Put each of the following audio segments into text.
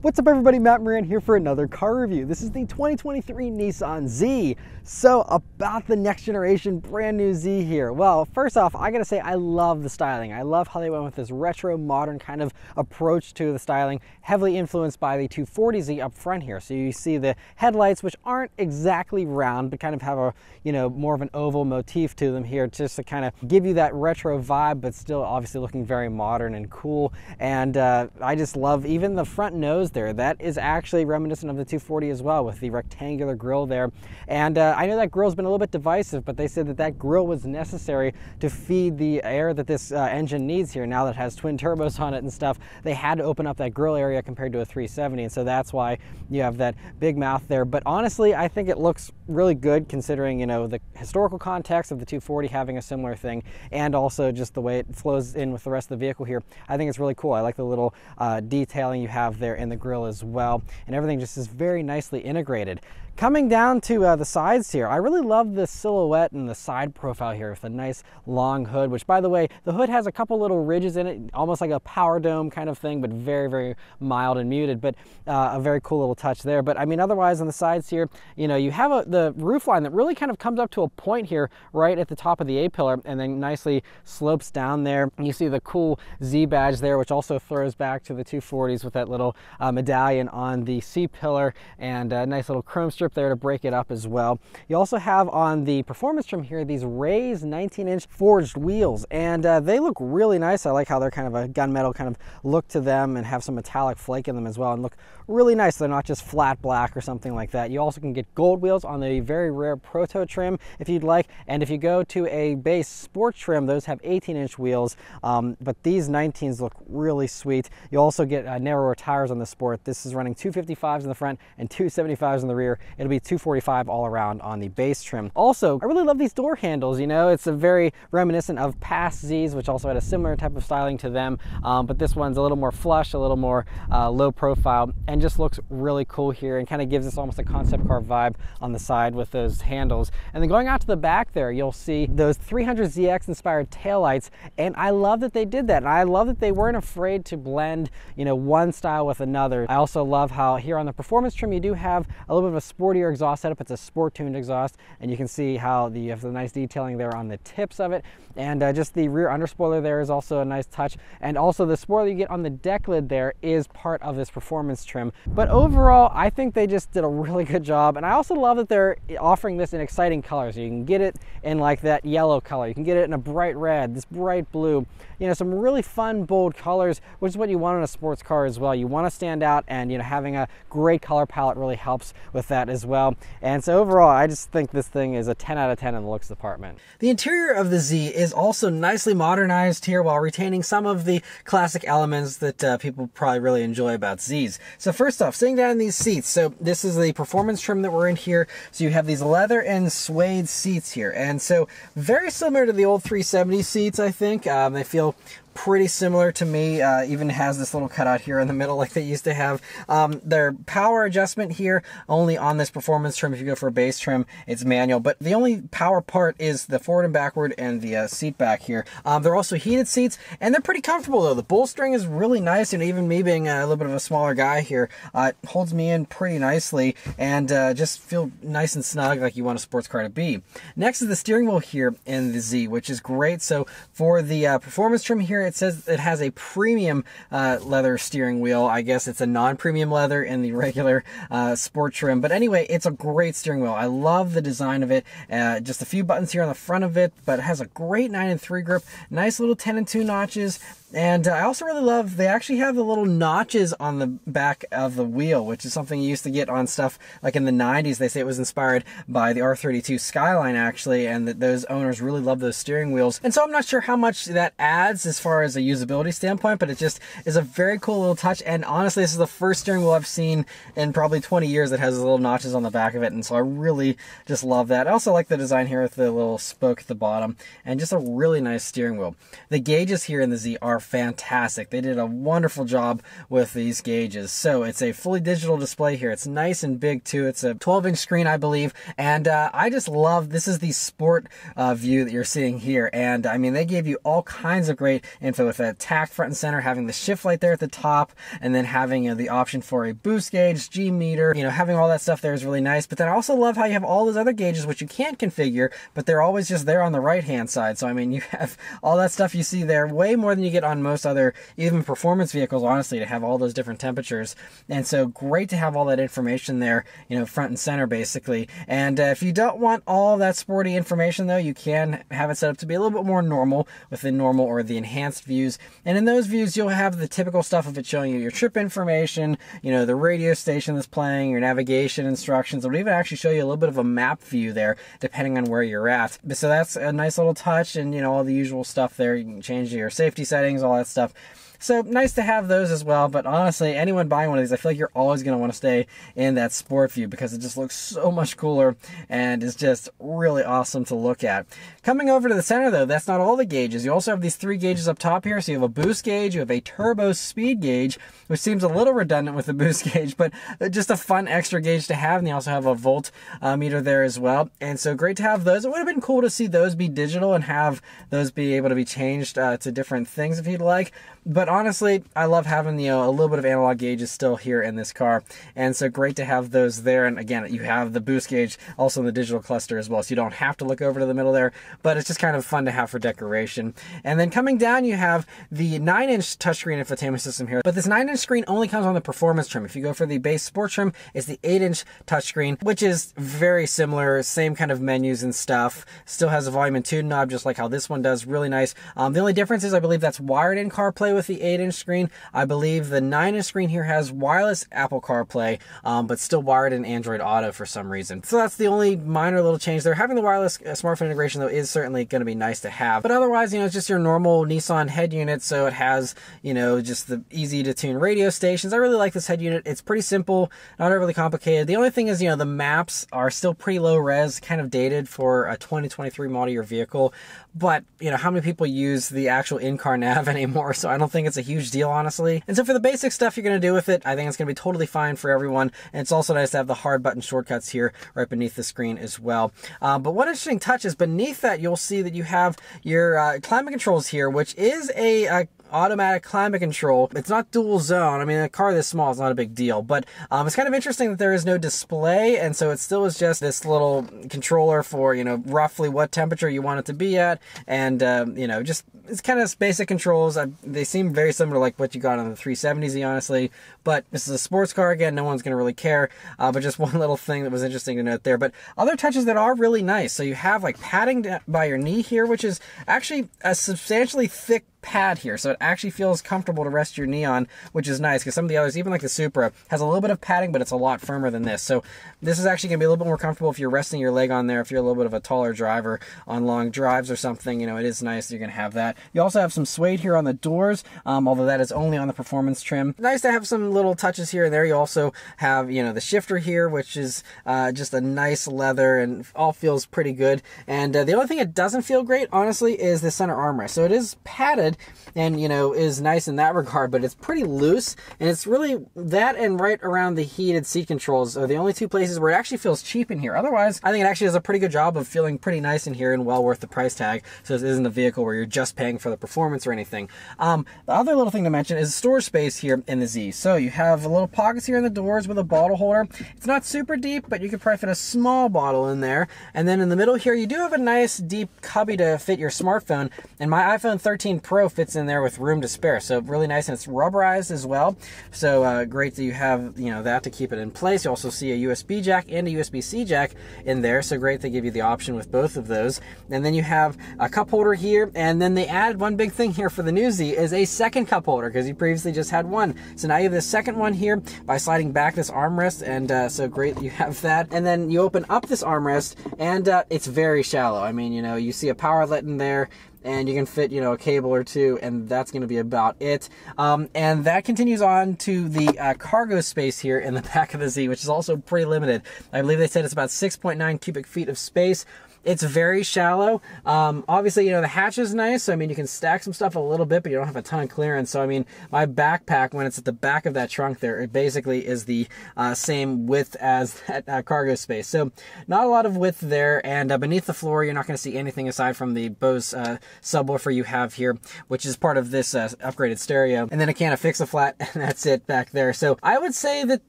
What's up everybody, Matt Maran here for another car review. This is the 2023 Nissan Z. So about the next generation brand new Z here. Well, first off, I gotta say I love the styling. I love how they went with this retro modern kind of approach to the styling, heavily influenced by the 240Z up front here. So you see the headlights, which aren't exactly round, but kind of have a, you know, more of an oval motif to them here, just to kind of give you that retro vibe, but still obviously looking very modern and cool. And uh, I just love even the front nose there. That is actually reminiscent of the 240 as well with the rectangular grille there. And uh, I know that grille's been a little bit divisive, but they said that that grille was necessary to feed the air that this uh, engine needs here. Now that it has twin turbos on it and stuff, they had to open up that grille area compared to a 370. And so that's why you have that big mouth there. But honestly, I think it looks really good considering, you know, the historical context of the 240 having a similar thing and also just the way it flows in with the rest of the vehicle here. I think it's really cool. I like the little uh, detailing you have there in the grill as well. And everything just is very nicely integrated. Coming down to uh, the sides here, I really love the silhouette and the side profile here with a nice long hood, which by the way, the hood has a couple little ridges in it, almost like a power dome kind of thing, but very, very mild and muted, but uh, a very cool little touch there. But I mean, otherwise on the sides here, you know, you have a, the roof line that really kind of comes up to a point here right at the top of the A-pillar and then nicely slopes down there. You see the cool Z badge there, which also throws back to the 240s with that little uh, medallion on the C-pillar and a nice little chrome strip there to break it up as well. You also have on the performance trim here these raised 19 inch forged wheels and uh, they look really nice. I like how they're kind of a gunmetal kind of look to them and have some metallic flake in them as well and look really nice. They're not just flat black or something like that. You also can get gold wheels on the very rare Proto trim if you'd like. And if you go to a base sport trim, those have 18 inch wheels, um, but these 19s look really sweet. You also get uh, narrower tires on the Sport. This is running 255s in the front and 275s in the rear. It'll be 245 all around on the base trim. Also, I really love these door handles. You know, it's a very reminiscent of past Zs, which also had a similar type of styling to them, um, but this one's a little more flush, a little more uh, low profile, and just looks really cool here and kind of gives us almost a concept car vibe on the side with those handles. And then going out to the back there, you'll see those 300ZX inspired taillights. And I love that they did that. And I love that they weren't afraid to blend, you know, one style with another. I also love how here on the performance trim, you do have a little bit of a sportier exhaust setup. It's a sport tuned exhaust. And you can see how the, you have the nice detailing there on the tips of it. And uh, just the rear underspoiler there is also a nice touch. And also the spoiler you get on the deck lid there is part of this performance trim. But overall, I think they just did a really good job. And I also love that they're offering this in exciting colors. You can get it in like that yellow color. You can get it in a bright red, this bright blue. You know, some really fun, bold colors, which is what you want in a sports car as well. You want to stand out and, you know, having a great color palette really helps with that as well. And so overall, I just think this thing is a 10 out of 10 in the looks department. The interior of the Z is also nicely modernized here while retaining some of the classic elements that uh, people probably really enjoy about Zs. So first off, sitting down in these seats. So this is the performance trim that we're in here. So you have these leather and suede seats here. And so very similar to the old 370 seats, I think. Um, they feel pretty similar to me. Uh, even has this little cutout here in the middle like they used to have. Um, their power adjustment here only on this performance trim. If you go for a base trim, it's manual. But the only power part is the forward and backward and the uh, seat back here. Um, they're also heated seats and they're pretty comfortable though. The bolstering is really nice and even me being a little bit of a smaller guy here, uh, it holds me in pretty nicely and uh, just feel nice and snug like you want a sports car to be. Next is the steering wheel here in the Z, which is great. So for the uh, performance trim here, it says it has a premium uh, leather steering wheel. I guess it's a non-premium leather in the regular uh, sport trim. But anyway, it's a great steering wheel. I love the design of it. Uh, just a few buttons here on the front of it, but it has a great 9 and 3 grip. Nice little 10 and 2 notches. And uh, I also really love, they actually have the little notches on the back of the wheel, which is something you used to get on stuff like in the 90s. They say it was inspired by the R32 Skyline, actually, and that those owners really love those steering wheels. And so I'm not sure how much that adds as far as a usability standpoint, but it just is a very cool little touch. And honestly, this is the first steering wheel I've seen in probably 20 years that has little notches on the back of it. And so I really just love that. I also like the design here with the little spoke at the bottom and just a really nice steering wheel. The gauges here in the Z are fantastic. They did a wonderful job with these gauges. So it's a fully digital display here. It's nice and big too. It's a 12 inch screen, I believe. And uh, I just love, this is the sport uh, view that you're seeing here. And I mean, they gave you all kinds of great info with that tach front and center, having the shift light there at the top, and then having the option for a boost gauge, G meter, you know, having all that stuff there is really nice. But then I also love how you have all those other gauges, which you can't configure, but they're always just there on the right hand side. So I mean, you have all that stuff you see there, way more than you get on most other, even performance vehicles, honestly, to have all those different temperatures. And so great to have all that information there, you know, front and center basically. And uh, if you don't want all that sporty information though, you can have it set up to be a little bit more normal with the normal or the enhanced views. And in those views, you'll have the typical stuff of it showing you your trip information, you know, the radio station that's playing, your navigation instructions. It'll even actually show you a little bit of a map view there, depending on where you're at. So that's a nice little touch and, you know, all the usual stuff there. You can change your safety settings, all that stuff. So nice to have those as well. But honestly, anyone buying one of these, I feel like you're always going to want to stay in that sport view because it just looks so much cooler and is just really awesome to look at. Coming over to the center though, that's not all the gauges. You also have these three gauges up top here. So you have a boost gauge, you have a turbo speed gauge, which seems a little redundant with the boost gauge, but just a fun extra gauge to have. And you also have a volt uh, meter there as well. And so great to have those. It would have been cool to see those be digital and have those be able to be changed uh, to different things if you'd like. But honestly, I love having you know a little bit of analog gauges still here in this car, and so great to have those there. And again, you have the boost gauge also in the digital cluster as well, so you don't have to look over to the middle there. But it's just kind of fun to have for decoration. And then coming down, you have the 9-inch touchscreen infotainment system here. But this 9-inch screen only comes on the performance trim. If you go for the base sport trim, it's the 8-inch touchscreen, which is very similar, same kind of menus and stuff. Still has a volume and tune knob, just like how this one does. Really nice. Um, the only difference is I believe that's wired in CarPlay with the 8 inch screen. I believe the 9 inch screen here has wireless Apple CarPlay, um, but still wired in Android Auto for some reason. So that's the only minor little change there. Having the wireless uh, smartphone integration, though, is certainly going to be nice to have. But otherwise, you know, it's just your normal Nissan head unit. So it has, you know, just the easy to tune radio stations. I really like this head unit. It's pretty simple, not overly complicated. The only thing is, you know, the maps are still pretty low res, kind of dated for a 2023 model year vehicle. But, you know, how many people use the actual in-car nav anymore? So I don't think it's a huge deal, honestly. And so for the basic stuff you're going to do with it, I think it's going to be totally fine for everyone. And it's also nice to have the hard button shortcuts here right beneath the screen as well. Uh, but one interesting touch is beneath that, you'll see that you have your uh, climate controls here, which is a, a automatic climate control. It's not dual zone. I mean, a car this small is not a big deal, but um, it's kind of interesting that there is no display, and so it still is just this little controller for, you know, roughly what temperature you want it to be at, and, um, you know, just, it's kind of basic controls. I, they seem very similar to like what you got on the 370Z, honestly, but this is a sports car, again, no one's going to really care, uh, but just one little thing that was interesting to note there. But other touches that are really nice. So you have like padding by your knee here, which is actually a substantially thick pad here, so it actually feels comfortable to rest your knee on, which is nice because some of the others, even like the Supra, has a little bit of padding, but it's a lot firmer than this. So this is actually going to be a little bit more comfortable if you're resting your leg on there, if you're a little bit of a taller driver on long drives or something, you know, it is nice you're going to have that. You also have some suede here on the doors, um, although that is only on the performance trim. Nice to have some little touches here and there. You also have, you know, the shifter here, which is uh, just a nice leather and all feels pretty good. And uh, the only thing it doesn't feel great, honestly, is the center armrest. So it is padded, and you know is nice in that regard but it's pretty loose and it's really that and right around the heated seat controls are the only two places where it actually feels cheap in here otherwise i think it actually does a pretty good job of feeling pretty nice in here and well worth the price tag so this isn't a vehicle where you're just paying for the performance or anything um, the other little thing to mention is storage space here in the z so you have a little pockets here in the doors with a bottle holder it's not super deep but you could probably fit a small bottle in there and then in the middle here you do have a nice deep cubby to fit your smartphone and my iphone 13 pro fits in there with room to spare. So really nice, and it's rubberized as well. So uh, great that you have you know that to keep it in place. You also see a USB jack and a USB-C jack in there. So great they give you the option with both of those. And then you have a cup holder here, and then they added one big thing here for the New Z is a second cup holder because you previously just had one. So now you have the second one here by sliding back this armrest, and uh, so great you have that. And then you open up this armrest, and uh, it's very shallow. I mean, you know, you see a power outlet in there and you can fit you know a cable or two and that's going to be about it um, and that continues on to the uh, cargo space here in the back of the z which is also pretty limited i believe they said it's about 6.9 cubic feet of space it's very shallow. Um, obviously, you know, the hatch is nice. So, I mean, you can stack some stuff a little bit, but you don't have a ton of clearance. So, I mean, my backpack, when it's at the back of that trunk there, it basically is the uh, same width as that uh, cargo space. So, not a lot of width there. And uh, beneath the floor, you're not going to see anything aside from the Bose uh, subwoofer you have here, which is part of this uh, upgraded stereo. And then a can of Fix-A-Flat, and that's it back there. So, I would say that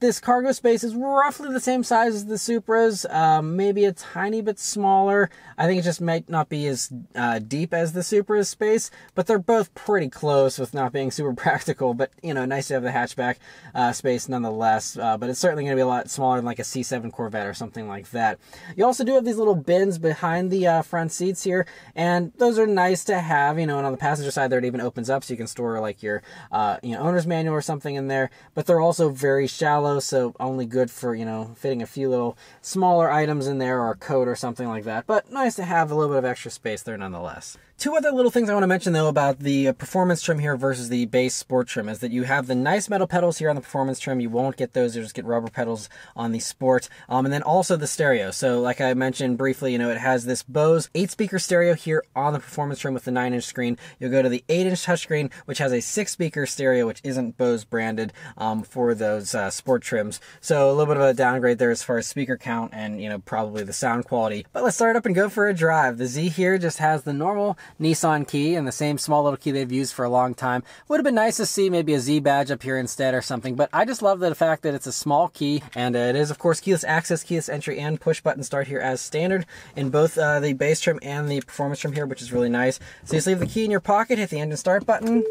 this cargo space is roughly the same size as the Supras, um, maybe a tiny bit smaller. I think it just might not be as uh, deep as the Supra space, but they're both pretty close with not being super practical. But you know, nice to have the hatchback uh, space nonetheless. Uh, but it's certainly going to be a lot smaller than like a C7 Corvette or something like that. You also do have these little bins behind the uh, front seats here, and those are nice to have. You know, and on the passenger side there, it even opens up so you can store like your uh, you know owner's manual or something in there. But they're also very shallow, so only good for you know fitting a few little smaller items in there or a coat or something like that. But nice to have a little bit of extra space there nonetheless. Two other little things I want to mention though about the uh, performance trim here versus the base sport trim is that you have the nice metal pedals here on the performance trim. You won't get those, you just get rubber pedals on the sport. Um, and then also the stereo. So like I mentioned briefly, you know, it has this Bose 8 speaker stereo here on the performance trim with the 9 inch screen. You'll go to the 8 inch touchscreen, which has a 6 speaker stereo, which isn't Bose branded um, for those uh, sport trims. So a little bit of a downgrade there as far as speaker count and, you know, probably the sound quality. But let's start up and go for a drive. The Z here just has the normal Nissan key and the same small little key they've used for a long time. Would have been nice to see maybe a Z badge up here instead or something, but I just love the fact that it's a small key and it is of course keyless access, keyless entry, and push button start here as standard in both uh, the base trim and the performance trim here, which is really nice. So you just leave the key in your pocket, hit the engine start button,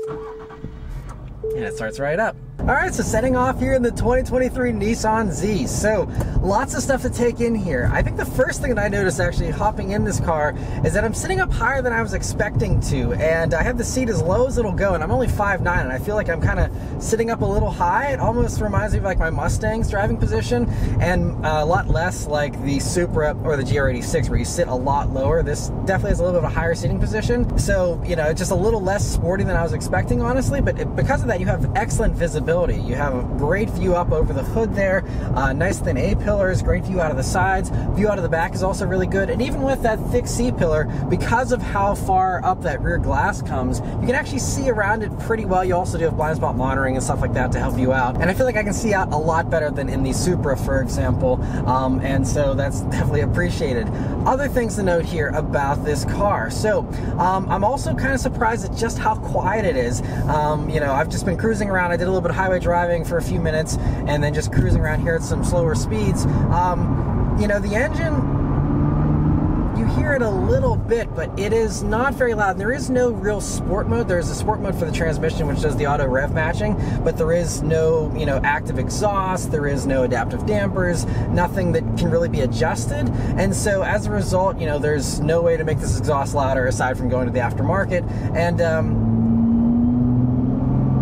and it starts right up. All right, so setting off here in the 2023 Nissan Z. So lots of stuff to take in here. I think the first thing that I noticed actually hopping in this car is that I'm sitting up higher than I was expecting to. And I have the seat as low as it'll go and I'm only 5'9", and I feel like I'm kind of sitting up a little high. It almost reminds me of like my Mustang's driving position and uh, a lot less like the Supra or the GR86 where you sit a lot lower. This definitely has a little bit of a higher seating position. So, you know, it's just a little less sporty than I was expecting, honestly. But it, because of that, you have excellent visibility. You have a great view up over the hood there, uh, nice thin A-pillars, great view out of the sides. View out of the back is also really good. And even with that thick C-pillar, because of how far up that rear glass comes, you can actually see around it pretty well. You also do have blind spot monitoring and stuff like that to help you out. And I feel like I can see out a lot better than in the Supra, for example. Um, and so that's definitely appreciated. Other things to note here about this car. So um, I'm also kind of surprised at just how quiet it is. Um, you know, I've just been cruising around. I did a little bit of highway driving for a few minutes and then just cruising around here at some slower speeds. Um, you know, the engine you hear it a little bit, but it is not very loud. There is no real sport mode. There's a sport mode for the transmission, which does the auto rev matching, but there is no, you know, active exhaust. There is no adaptive dampers. Nothing that can really be adjusted. And so, as a result, you know, there's no way to make this exhaust louder aside from going to the aftermarket. And um,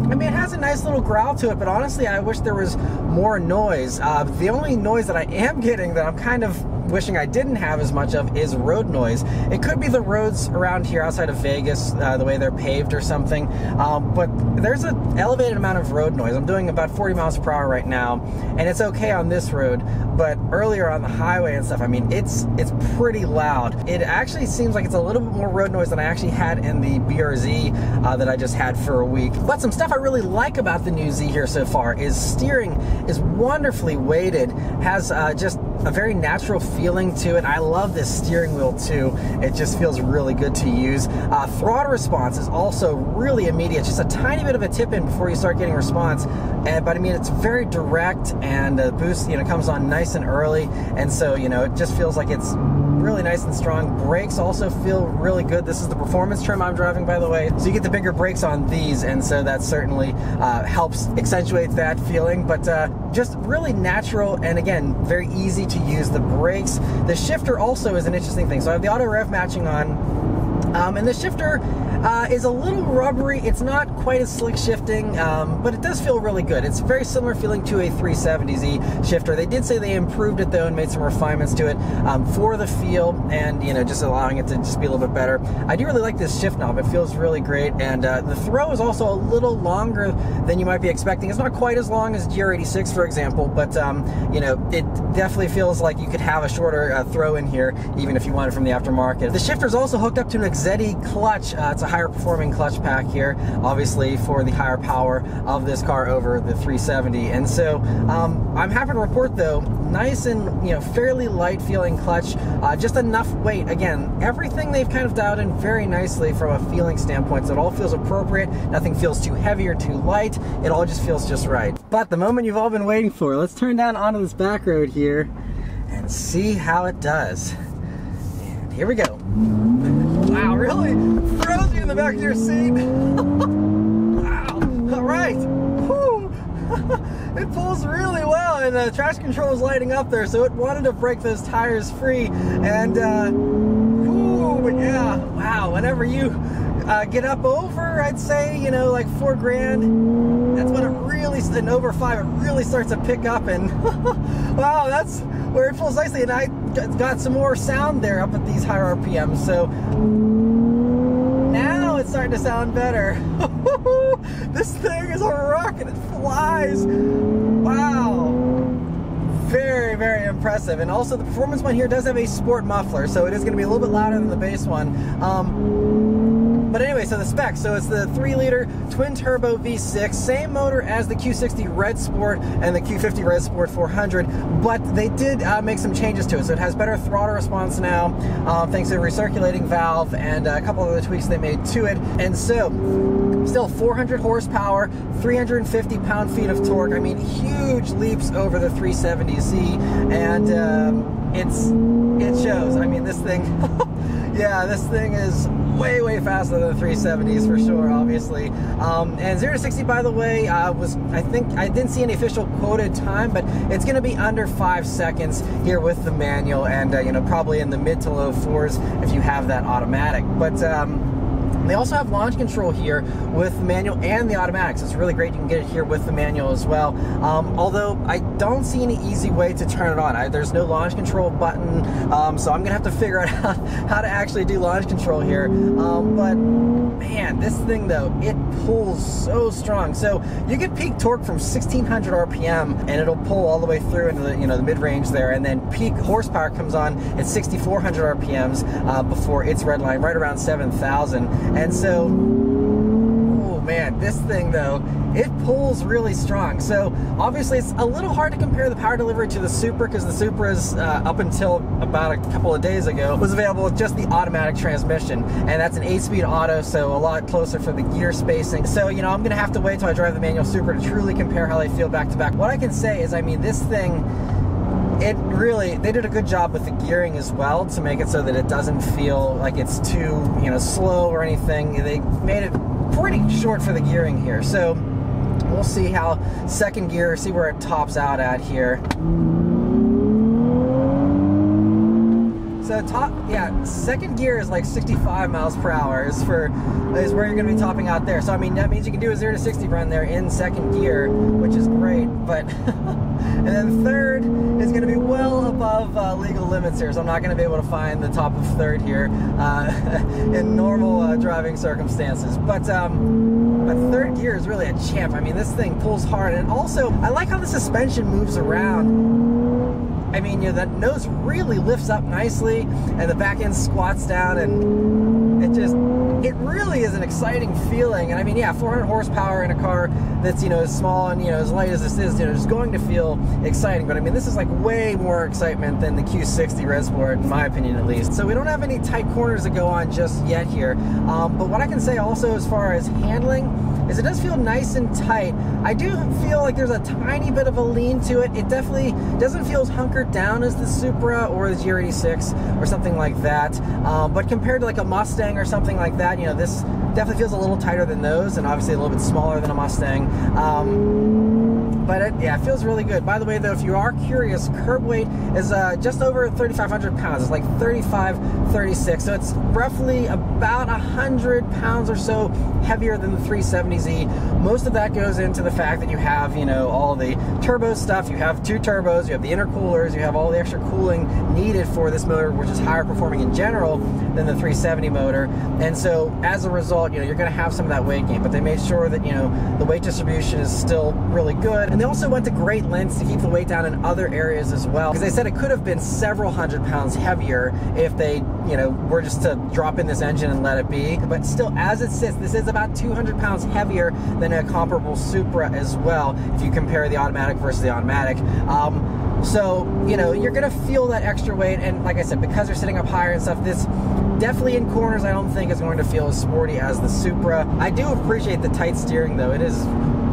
I mean, it has a nice little growl to it, but honestly, I wish there was more noise. Uh, the only noise that I am getting that I'm kind of wishing I didn't have as much of is road noise. It could be the roads around here outside of Vegas, uh, the way they're paved or something, um, but there's an elevated amount of road noise. I'm doing about 40 miles per hour right now, and it's okay on this road, but earlier on the highway and stuff, I mean, it's it's pretty loud. It actually seems like it's a little bit more road noise than I actually had in the BRZ uh, that I just had for a week. But some stuff I really like about the new Z here so far is steering is wonderfully weighted, has uh, just a very natural feeling to it. I love this steering wheel too. It just feels really good to use. Uh, throttle response is also really immediate. Just a tiny bit of a tip in before you start getting response. And, but I mean, it's very direct and the boost, you know, comes on nice and early. And so, you know, it just feels like it's really nice and strong. Brakes also feel really good. This is the performance trim I'm driving, by the way. So you get the bigger brakes on these, and so that certainly uh, helps accentuate that feeling. But uh, just really natural, and again, very easy to use. The brakes, the shifter also is an interesting thing. So I have the auto rev matching on, um, and the shifter uh, is a little rubbery. It's not quite as slick shifting, um, but it does feel really good. It's very similar feeling to a 370Z shifter. They did say they improved it though and made some refinements to it um, for the feel and you know just allowing it to just be a little bit better. I do really like this shift knob. It feels really great, and uh, the throw is also a little longer than you might be expecting. It's not quite as long as GR86, for example, but um, you know it definitely feels like you could have a shorter uh, throw in here, even if you want it from the aftermarket. The shifter is also hooked up to an Exedy clutch. Uh, it's a higher performing clutch pack here, obviously for the higher power of this car over the 370. And so um, I'm happy to report though, nice and you know fairly light feeling clutch, uh, just enough weight. Again, everything they've kind of dialed in very nicely from a feeling standpoint. So it all feels appropriate. Nothing feels too heavy or too light. It all just feels just right. But the moment you've all been waiting for, let's turn down onto this back road here and see how it does. And here we go. Really? Throws you in the back of your seat. wow. All right. It pulls really well, and the traction control is lighting up there, so it wanted to break those tires free. And, uh, but yeah, wow. Whenever you uh, get up over, I'd say, you know, like four grand, that's when it really, and over five, it really starts to pick up. And wow, that's where it pulls nicely. And I got some more sound there up at these higher RPMs. So now it's starting to sound better. this thing is a rocket. It flies. Wow. Very, very impressive. And also the performance one here does have a sport muffler, so it is going to be a little bit louder than the base one. Um, but anyway, so the specs. So it's the 3 liter twin turbo V6, same motor as the Q60 Red Sport and the Q50 Red Sport 400, but they did uh, make some changes to it. So it has better throttle response now, uh, thanks to a recirculating valve and a couple of other tweaks they made to it. And so, still 400 horsepower, 350 pound feet of torque. I mean, huge leaps over the 370Z, and um, it's it shows. I mean, this thing, yeah, this thing is way, way faster than the 370s for sure, obviously. Um, and 0 to 60, by the way, uh, was, I think, I didn't see any official quoted time, but it's going to be under five seconds here with the manual and, uh, you know, probably in the mid to low fours if you have that automatic. But, um, they also have launch control here with the manual and the automatics. It's really great. You can get it here with the manual as well. Um, although I don't see any easy way to turn it on. I, there's no launch control button, um, so I'm gonna have to figure out how, to actually do launch control here. Um, but man, this thing though, it pulls so strong. So you get peak torque from 1600 RPM, and it'll pull all the way through into the you know the mid range there, and then peak horsepower comes on at 6400 RPMs uh, before its red line, right around 7000. And so, man, this thing though, it pulls really strong. So obviously it's a little hard to compare the power delivery to the Supra because the Supra is uh, up until about a couple of days ago was available with just the automatic transmission. And that's an 8-speed auto, so a lot closer for the gear spacing. So, you know, I'm gonna have to wait till I drive the manual Supra to truly compare how they feel back to back. What I can say is, I mean, this thing, it really they did a good job with the gearing as well to make it so that it doesn't feel like it's too you know slow or anything they made it pretty short for the gearing here so we'll see how second gear see where it tops out at here. So top yeah second gear is like 65 miles per hour is for is where you're going to be topping out there. So i mean that means you can do a 0 to 60 run there in second gear which is great but And then third is going to be well above uh, legal limits here, so I'm not going to be able to find the top of third here uh, in normal uh, driving circumstances. But, um, but third gear is really a champ. I mean, this thing pulls hard, and also I like how the suspension moves around. I mean, you know, that nose really lifts up nicely, and the back end squats down, and it really is an exciting feeling. And I mean, yeah, 400 horsepower in a car that's, you know, as small and, you know, as light as this is, you know, is going to feel exciting. But I mean, this is like way more excitement than the Q60 Red Sport, in my opinion at least. So we don't have any tight corners to go on just yet here. Um, but what I can say also as far as handling, is it does feel nice and tight. I do feel like there's a tiny bit of a lean to it. It definitely doesn't feel as hunkered down as the Supra or the GR86 or something like that. Um, but compared to like a Mustang or something like that, you know, this definitely feels a little tighter than those and obviously a little bit smaller than a Mustang. Um, but it, yeah, it feels really good. By the way, though, if you are curious, curb weight is uh, just over 3,500 pounds. It's like 35, 36. So it's roughly about 100 pounds or so heavier than the 370Z. Most of that goes into the fact that you have, you know, all the turbo stuff. You have two turbos, you have the intercoolers, you have all the extra cooling needed for this motor, which is higher performing in general than the 370 motor. And so as a result, you know, you're going to have some of that weight gain, but they made sure that, you know, the weight distribution is still really good. And they also went to great lengths to keep the weight down in other areas as well. Because they said it could have been several hundred pounds heavier if they, you know, were just to drop in this engine and let it be. But still, as it sits, this is about 200 pounds heavier than a comparable Supra as well, if you compare the automatic versus the automatic. Um, so, you know, you're gonna feel that extra weight, and like I said, because they're sitting up higher and stuff, this definitely in corners I don't think is going to feel as sporty as the Supra. I do appreciate the tight steering though. It is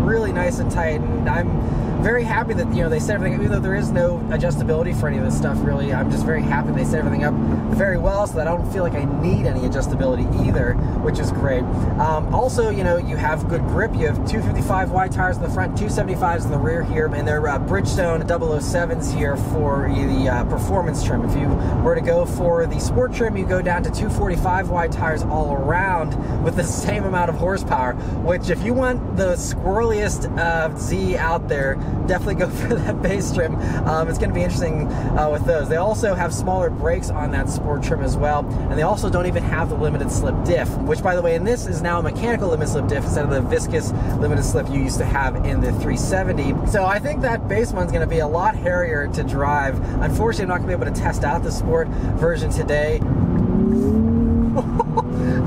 really nice and tight, and I'm very happy that you know they set everything. Even though there is no adjustability for any of this stuff, really, I'm just very happy they set everything up very well, so that I don't feel like I need any adjustability either, which is great. Um, also, you know, you have good grip. You have 255 wide tires in the front, 275s in the rear here, and they're uh, Bridgestone 007s here for the uh, performance trim. If you were to go for the sport trim, you go down to 245 wide tires all around with the same amount of horsepower. Which, if you want the squirreliest uh, Z out there, definitely go for that base trim. Um, it's going to be interesting uh, with those. They also have smaller brakes on that sport trim as well, and they also don't even have the limited slip diff, which, by the way, in this is now a mechanical limited slip diff instead of the viscous limited slip you used to have in the 370. So I think that base one's going to be a lot hairier to drive. Unfortunately, I'm not to be able to test out the sport version today.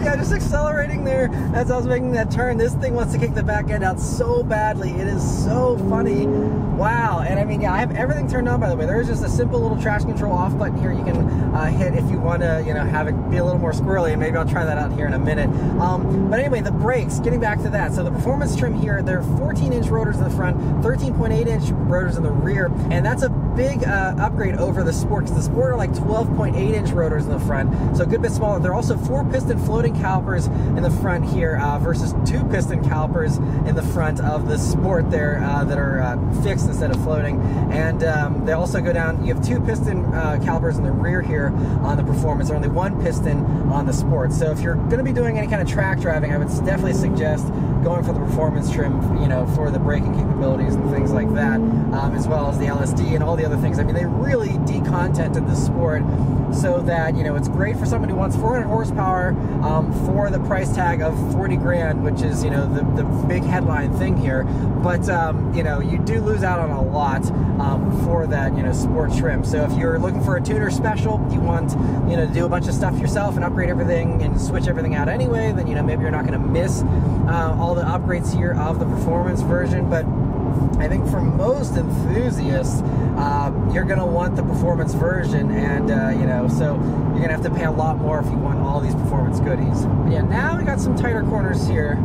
Yeah, just accelerating there as I was making that turn. This thing wants to kick the back end out so badly. It is so funny. Wow. And I mean, yeah, I have everything turned on, by the way. There is just a simple little traction control off button here you can uh, hit if you want to, you know, have it be a little more squirrely. And maybe I'll try that out here in a minute. Um, but anyway, the brakes, getting back to that. So the performance trim here, they're 14 inch rotors in the front, 13.8 inch rotors in the rear. And that's a big uh, upgrade over the Sport because the Sport are like 12.8 inch rotors in the front, so a good bit smaller. They're also four piston floating calipers in the front here uh, versus two piston calipers in the front of the Sport there uh, that are uh, fixed instead of floating. And um, they also go down, you have two piston uh, calipers in the rear here on the Performance, only one piston on the Sport. So if you're going to be doing any kind of track driving, I would definitely suggest going for the performance trim, you know, for the braking capabilities and things like that, um, as well as the LSD and all the other things. I mean, they really decontented the sport so that, you know, it's great for someone who wants 400 horsepower um, for the price tag of 40 grand, which is, you know, the, the big headline thing here. But, um, you know, you do lose out on a lot um, for that, you know, sport trim. So if you're looking for a tuner special, you want, you know, to do a bunch of stuff yourself and upgrade everything and switch everything out anyway, then, you know, maybe you're not going to miss uh, all the upgrades here of the performance version. But I think for most enthusiasts, uh, you're going to want the performance version, and uh, you know, so you're going to have to pay a lot more if you want all these performance goodies. But yeah, now we got some tighter corners here.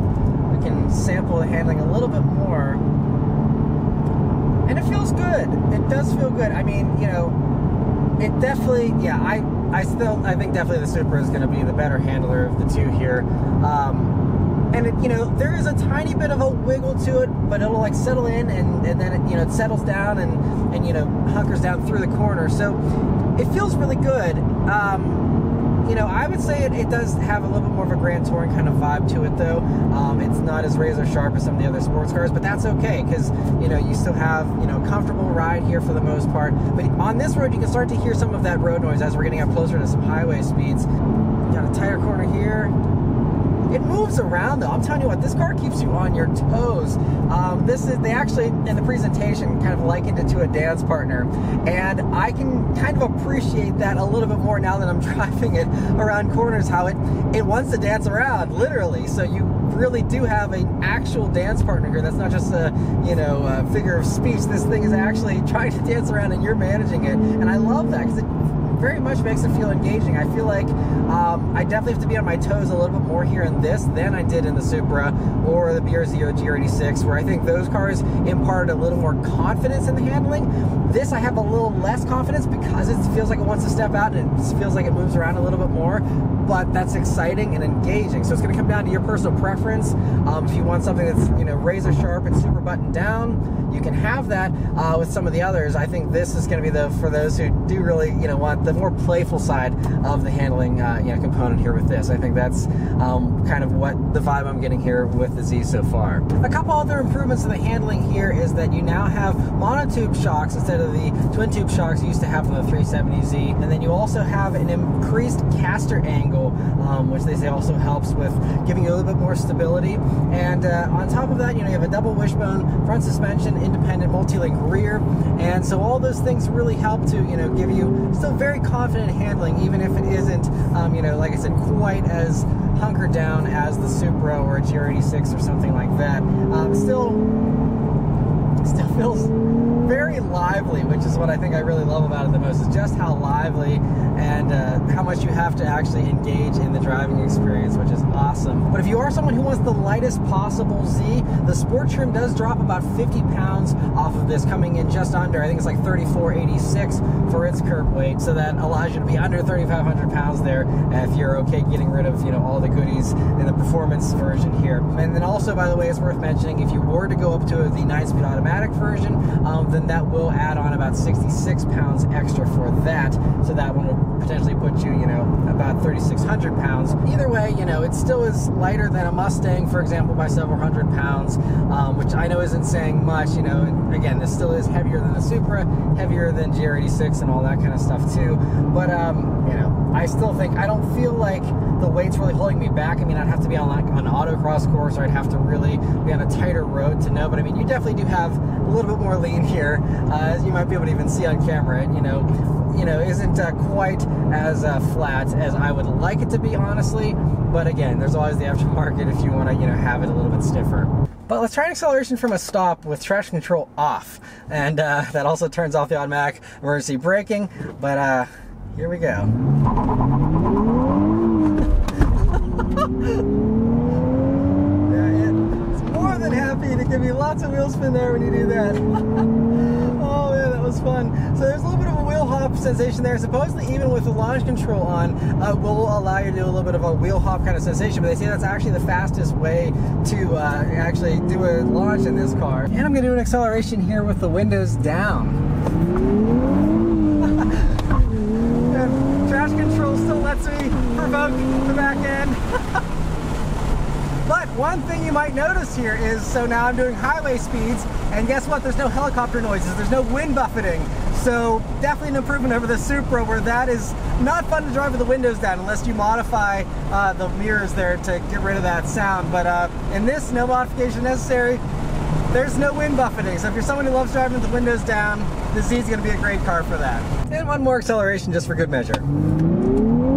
We can sample the handling a little bit more, and it feels good. It does feel good. I mean, you know, it definitely, yeah, I, I still, I think definitely the Supra is going to be the better handler of the two here. Um, and it, you know there is a tiny bit of a wiggle to it but it'll like settle in and, and then it, you know it settles down and and you know hunkers down through the corner so it feels really good um, you know, I would say it, it, does have a little bit more of a Grand Touring kind of vibe to it, though. Um, it's not as razor sharp as some of the other sports cars, but that's okay because you know you still have you know comfortable ride here for the most part. But on this road, you can start to hear some of that road noise as we're getting up closer to some highway speeds. got a tighter corner here. It moves around though. I'm telling you what, this car keeps you on your toes. Um, this is they actually in the presentation kind of likened it to a dance partner, and I can kind of appreciate that a little bit more now that I'm driving it around corners. How it it wants to dance around, literally. So you really do have an actual dance partner here. That's not just a you know a figure of speech. This thing is actually trying to dance around, and you're managing it, and I love that because it very much makes it feel engaging. I feel like um, I definitely have to be on my toes a little bit more here in this than I did in the Supra or the BRZ GR86, where I think those cars imparted a little more confidence in the handling. This I have a little less confidence because it feels like it wants to step out and it feels like it moves around a little bit more, but that's exciting and engaging. So it's going to come down to your personal preference. Um, if you want something that's you know razor sharp and super buttoned down, you can have that uh, with some of the others. I think this is going to be the for those who do really you know want the more playful side of the handling uh, you know component here with this. I think that's um, kind of what the vibe I'm getting here with the Z so far. A couple other improvements in the handling here is that you now have monotube shocks instead of the twin tube shocks you used to have from the 370Z, and then you also have an increased caster angle, um, which they say also helps with giving you a little bit more stability. And uh, on top of that, you know you have a double wishbone front suspension, independent multi-link rear, and so all those things really help to you know give you still very confident handling, even if it isn't um, you know like I said quite as hunkered down as the Supra or a GR86 or something like that. Um, still, still feels very lively, which is what I think I really love about it the most, is just how lively and uh, how much you have to actually engage in the driving experience, which is awesome. But if you are someone who wants the lightest possible Z, the sport trim does drop about 50 pounds off of this, coming in just under, I think it's like 34.86 for its curb weight, so that allows you to be under 3,500 pounds there if you're okay getting rid of, you know, all the goodies in the performance version here. And then also, by the way, it's worth mentioning, if you were to go up to the 9-speed automatic version, um, then that will add on about 66 pounds extra for that, so that one potentially put you, you know, about 3,600 pounds. Either way, you know, it still is lighter than a Mustang, for example, by several hundred pounds, um, which I know isn't saying much, you know, again, this still is heavier than the Supra, heavier than GR86 and all that kind of stuff too, but, um, you know, I still think, I don't feel like the weight's really holding me back. I mean, I'd have to be on like an autocross course or I'd have to really be on a tighter road to know, but I mean, you definitely do have a little bit more lean here, uh, as you might be able to even see on camera, you know, you know, isn't uh, quite as uh, flat as I would like it to be, honestly. But again, there's always the aftermarket if you want to, you know, have it a little bit stiffer. But let's try an acceleration from a stop with traction control off. And uh, that also turns off the automatic emergency braking. But uh, here we go. yeah, it's more than happy to give you lots of wheel spin there when you do that. Oh man, that was fun. So there's a little bit hop sensation there. Supposedly, even with the launch control on, uh, will allow you to do a little bit of a wheel hop kind of sensation. But they say that's actually the fastest way to uh, actually do a launch in this car. And I'm to do an acceleration here with the windows down. traction control still lets me provoke the back end. But one thing you might notice here is, so now I'm doing highway speeds, and guess what? There's no helicopter noises, there's no wind buffeting. So definitely an improvement over the Supra where that is not fun to drive with the windows down unless you modify uh, the mirrors there to get rid of that sound. But uh, in this, no modification necessary. There's no wind buffeting, so if you're someone who loves driving with the windows down, the Z is going to be a great car for that. And one more acceleration just for good measure. Man,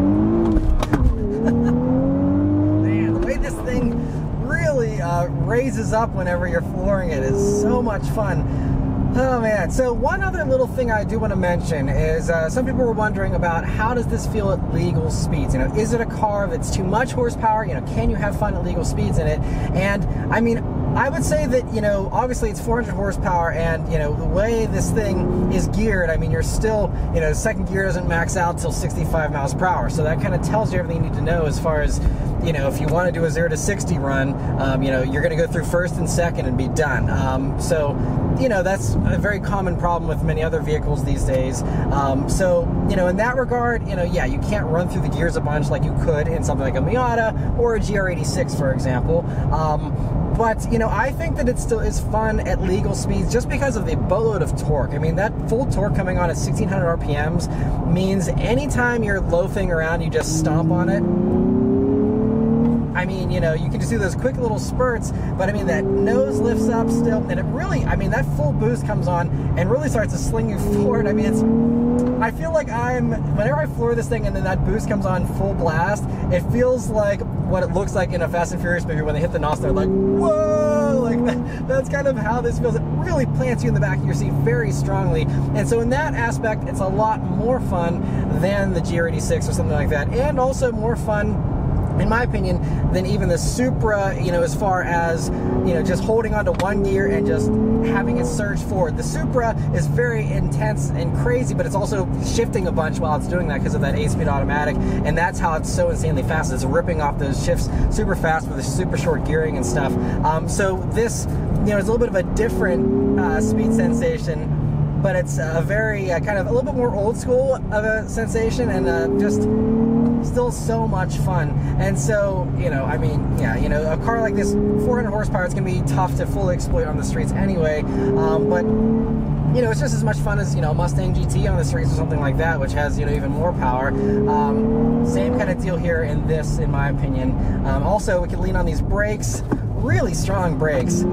the way this thing really uh, raises up whenever you're flooring it is so much fun. Oh man, so one other little thing I do want to mention is uh, some people were wondering about how does this feel at legal speeds? You know, is it a car that's too much horsepower? You know, can you have fun at legal speeds in it? And I mean, I would say that, you know, obviously it's 400 horsepower and, you know, the way this thing is geared, I mean, you're still, you know, second gear doesn't max out till 65 miles per hour. So that kind of tells you everything you need to know as far as, you know, if you want to do a 0 to 60 run, um, you know, you're going to go through first and second and be done. Um, so, you know, that's a very common problem with many other vehicles these days. Um, so, you know, in that regard, you know, yeah, you can't run through the gears a bunch like you could in something like a Miata or a GR86, for example. Um, but, you know, I think that it still is fun at legal speeds just because of the boatload of torque. I mean, that full torque coming on at 1600 RPMs means anytime you're loafing around, you just stomp on it. I mean, you know, you can just do those quick little spurts, but I mean, that nose lifts up still, and it really, I mean, that full boost comes on and really starts to sling you forward. I mean, it's, I feel like I'm, whenever I floor this thing and then that boost comes on full blast, it feels like what it looks like in a Fast and Furious movie when they hit the NOS, they're like, whoa, like That's kind of how this feels. It really plants you in the back of your seat very strongly. And so in that aspect, it's a lot more fun than the GR86 or something like that. And also more fun in my opinion, than even the Supra, you know, as far as, you know, just holding onto one gear and just having it surge forward. The Supra is very intense and crazy, but it's also shifting a bunch while it's doing that because of that 8-speed automatic, and that's how it's so insanely fast. It's ripping off those shifts super fast with the super short gearing and stuff. Um, so this, you know, is a little bit of a different uh, speed sensation but it's a very uh, kind of a little bit more old school of a sensation and uh, just still so much fun. And so, you know, I mean, yeah, you know, a car like this, 400 horsepower, it's going to be tough to fully exploit on the streets anyway. Um, but you know, it's just as much fun as, you know, Mustang GT on the streets or something like that, which has, you know, even more power. Um, same kind of deal here in this, in my opinion. Um, also, we can lean on these brakes, really strong brakes.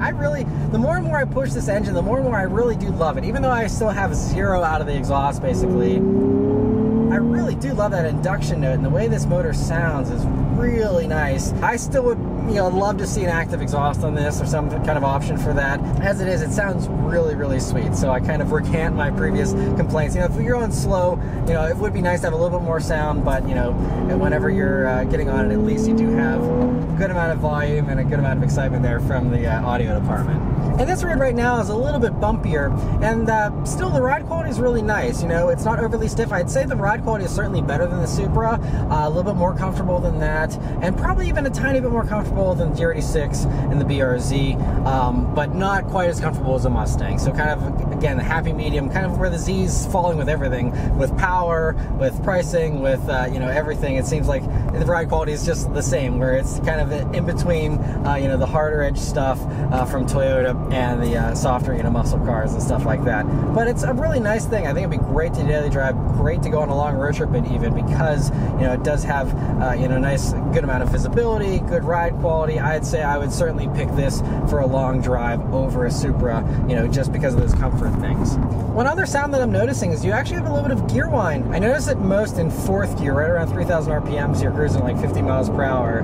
I really, the more and more I push this engine, the more and more I really do love it. Even though I still have zero out of the exhaust, basically, I really do love that induction note, and the way this motor sounds is really nice. I still would you know, love to see an active exhaust on this or some kind of option for that. As it is, it sounds really, really sweet. So I kind of recant my previous complaints. You know, if you're going slow, you know, it would be nice to have a little bit more sound, but you know, whenever you're uh, getting on it, at least you do have a good amount of volume and a good amount of excitement there from the uh, audio department. And this road right now is a little bit bumpier, and uh, still the ride quality is really nice. You know, it's not overly stiff. I'd say the ride quality is certainly better than the Supra, uh, a little bit more comfortable than that, and probably even a tiny bit more comfortable than the GR86 and the BRZ, um, but not quite as comfortable as a Mustang. So kind of, again, the happy medium, kind of where the Z's falling with everything, with power, with pricing, with, uh, you know, everything. It seems like the ride quality is just the same, where it's kind of in between, uh, you know, the harder edge stuff uh, from Toyota and the uh, softer, you know, muscle cars and stuff like that. But it's a really nice thing. I think it'd be great to daily drive, great to go on a long road trip, and even because you know it does have uh, you know nice, good amount of visibility, good ride quality. I'd say I would certainly pick this for a long drive over a Supra, you know, just because of those comfort things. One other sound that I'm noticing is you actually have a little bit of gear whine. I notice it most in fourth gear, right around 3,000 RPMs. You're cruising like 50 miles per hour.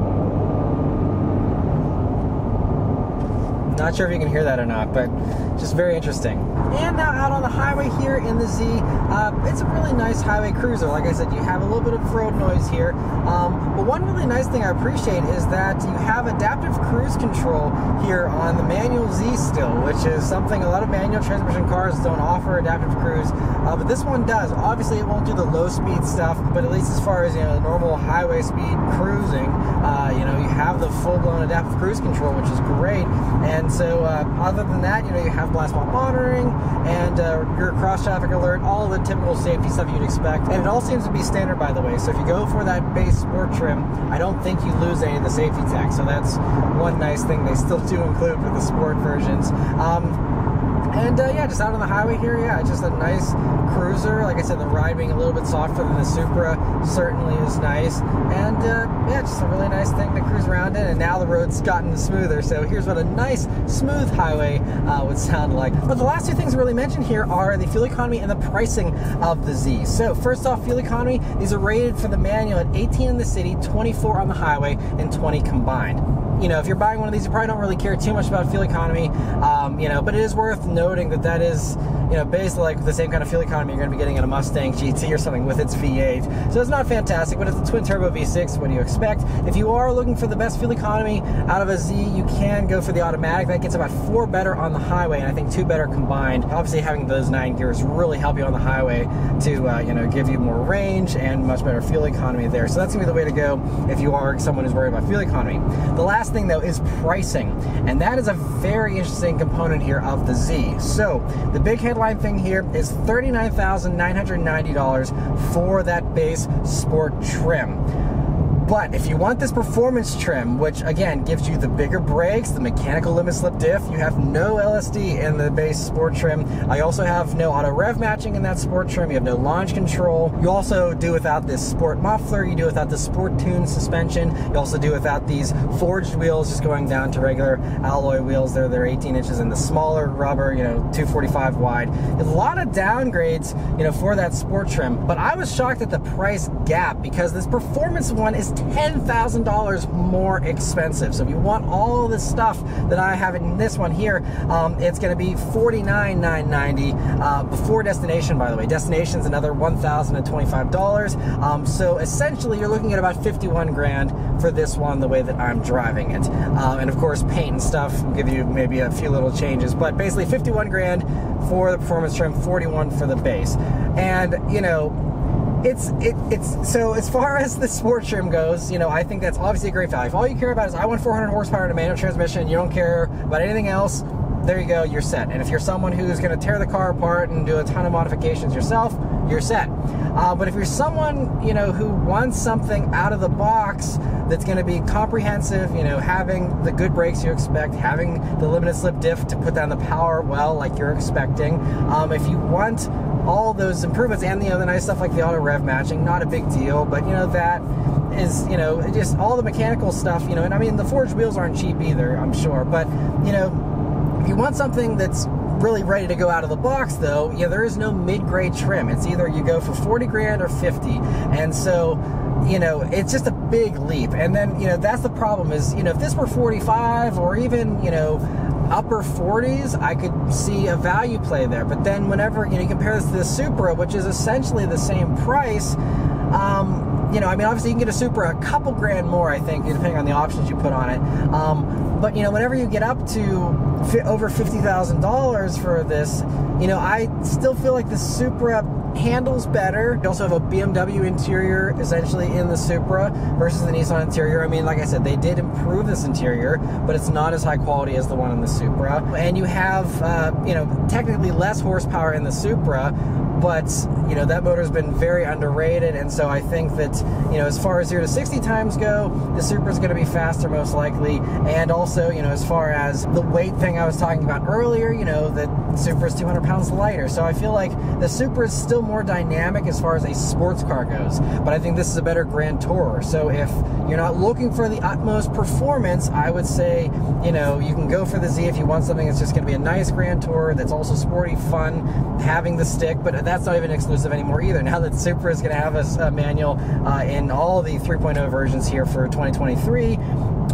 Not sure if you can hear that or not, but just very interesting. And now out on the highway here in the Z, uh, it's a really nice highway cruiser. Like I said, you have a little bit of road noise here. Um, but one really nice thing I appreciate is that you have adaptive cruise control here on the manual Z still, which is something a lot of manual transmission cars don't offer adaptive cruise, uh, but this one does. Obviously, it won't do the low speed stuff, but at least as far as you know, normal highway speed cruising, uh, you know, you have the full blown adaptive cruise control, which is great. And so, uh, other than that, you know, you have blind spot monitoring and uh, your cross traffic alert, all the typical safety stuff you'd expect. And it all seems to be standard, by the way. So if you go for that base sport trim, I don't think you lose any of the safety tech. So that's one nice thing they still do include with the sport versions. Um, and uh, yeah, just out on the highway here, yeah, just a nice cruiser. Like I said, the ride being a little bit softer than the Supra certainly is nice. And uh, yeah, just a really nice thing to cruise around in. And now the road's gotten smoother. So here's what a nice, smooth highway uh, would sound like. But the last two things really mentioned here are the fuel economy and the pricing of the Z. So first off, fuel economy, these are rated for the manual at 18 in the city, 24 on the highway, and 20 combined you know, if you're buying one of these, you probably don't really care too much about fuel economy, um, you know, but it is worth noting that that is, you know, basically like the same kind of fuel economy you're going to be getting in a Mustang GT or something with its V8. So it's not fantastic, but it's a twin turbo V6. What do you expect? If you are looking for the best fuel economy out of a Z, you can go for the automatic. That gets about four better on the highway, and I think two better combined. Obviously, having those nine gears really help you on the highway to, uh, you know, give you more range and much better fuel economy there. So that's going to be the way to go if you are someone who's worried about fuel economy. The last thing though is pricing, and that is a very interesting component here of the Z. So the big headline thing here is $39,990 for that base sport trim. But if you want this performance trim, which again gives you the bigger brakes, the mechanical limit slip diff, you have no LSD in the base sport trim. I also have no auto rev matching in that sport trim. You have no launch control. You also do without this sport muffler. You do without the sport tune suspension. You also do without these forged wheels just going down to regular alloy wheels. They're, they're 18 inches in the smaller rubber, you know, 245 wide. A lot of downgrades, you know, for that sport trim. But I was shocked at the price gap because this performance one is $10,000 more expensive. So if you want all the stuff that I have in this one here, um, it's going to be $49,990 uh, before destination, by the way. Destination is another $1,025. Um, so essentially, you're looking at about 51 grand for this one, the way that I'm driving it. Um, and of course, paint and stuff will give you maybe a few little changes, but basically 51 grand for the performance trim, 41 for the base. And, you know, it's it, it's so as far as the sport trim goes, you know, I think that's obviously a great value. If all you care about is I want 400 horsepower in a manual transmission, you don't care about anything else, there you go, you're set. And if you're someone who's going to tear the car apart and do a ton of modifications yourself, you're set. Uh, but if you're someone you know who wants something out of the box that's going to be comprehensive, you know, having the good brakes you expect, having the limited slip diff to put down the power well like you're expecting, um, if you want all those improvements and the other nice stuff like the auto rev matching, not a big deal, but you know that is you know just all the mechanical stuff you know and i mean the forged wheels aren't cheap either i'm sure but you know if you want something that's really ready to go out of the box though, yeah, there is no mid-grade trim. It's either you go for 40 grand or 50. And so, you know, it's just a big leap. And then, you know, that's the problem is, you know, if this were 45 or even, you know, upper 40s, I could see a value play there. But then whenever, you know, you compare this to the Supra, which is essentially the same price, um, you know, I mean, obviously you can get a Supra a couple grand more, I think, depending on the options you put on it. Um, but, you know, whenever you get up to over $50,000 for this, you know, I still feel like the Supra handles better. You also have a BMW interior essentially in the Supra versus the Nissan interior. I mean, like I said, they did improve this interior, but it's not as high quality as the one in the Supra. And you have, uh, you know, technically less horsepower in the Supra, but you know that motor's been very underrated and so i think that you know as far as 0 to 60 times go the Supra is going to be faster most likely and also you know as far as the weight thing i was talking about earlier you know the is 200 pounds lighter so i feel like the Supra is still more dynamic as far as a sports car goes but i think this is a better grand tourer so if you're not looking for the utmost performance i would say you know you can go for the z if you want something that's just going to be a nice grand tourer that's also sporty fun having the stick but that that's not even exclusive anymore either. Now that Supra is going to have a, a manual uh, in all the 3.0 versions here for 2023,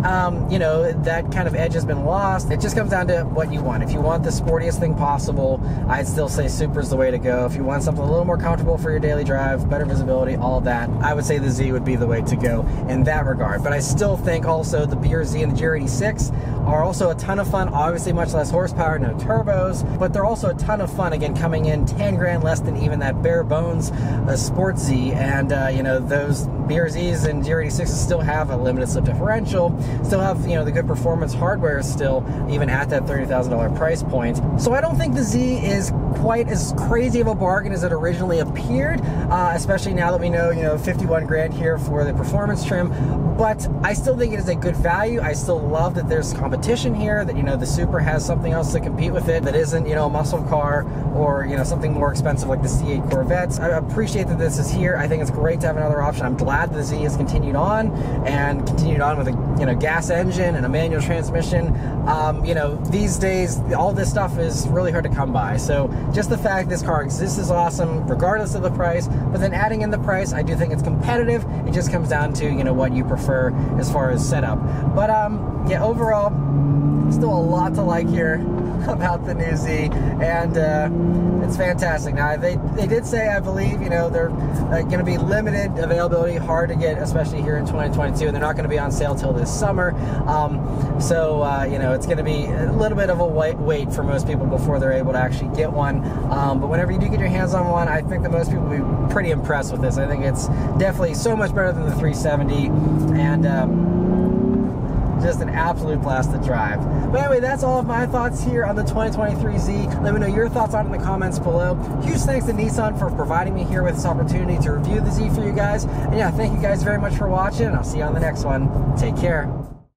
um, you know, that kind of edge has been lost. It just comes down to what you want. If you want the sportiest thing possible, I'd still say Supra's the way to go. If you want something a little more comfortable for your daily drive, better visibility, all that, I would say the Z would be the way to go in that regard. But I still think also the BRZ and the GR86 are also a ton of fun. Obviously, much less horsepower, no turbos, but they're also a ton of fun. Again, coming in 10 grand less than even that bare bones uh, Sport Z. And, uh, you know, those BRZs and GR86s still have a limited slip differential, still have, you know, the good performance hardware still, even at that $30,000 price point. So I don't think the Z is quite as crazy of a bargain as it originally appeared, uh, especially now that we know, you know, 51 grand here for the performance trim. But I still think it is a good value. I still love that there's competition here, that, you know, the Supra has something else to compete with it that isn't, you know, a muscle car or, you know, something more expensive like the C8 Corvettes. I appreciate that this is here. I think it's great to have another option. I'm glad the Z has continued on and continued on with a you know gas engine and a manual transmission. Um, you know these days all this stuff is really hard to come by. So just the fact this car exists is awesome, regardless of the price. But then adding in the price, I do think it's competitive. It just comes down to you know what you prefer as far as setup. But um, yeah, overall, still a lot to like here about the new Z, and uh, it's fantastic. Now they they did say, I believe, you know, they're uh, going to be limited availability, hard to get, especially here in 2022, and they're not going to be on sale till this summer. Um, so uh, you know, it's going to be a little bit of a wait, wait for most people before they're able to actually get one. Um, but whenever you do get your hands on one, I think that most people will be pretty impressed with this. I think it's definitely so much better than the 370, and um, just an absolute blast to drive. But anyway, that's all of my thoughts here on the 2023Z. Let me know your thoughts on in the comments below. Huge thanks to Nissan for providing me here with this opportunity to review the Z for you guys. And yeah, thank you guys very much for watching. I'll see you on the next one. Take care.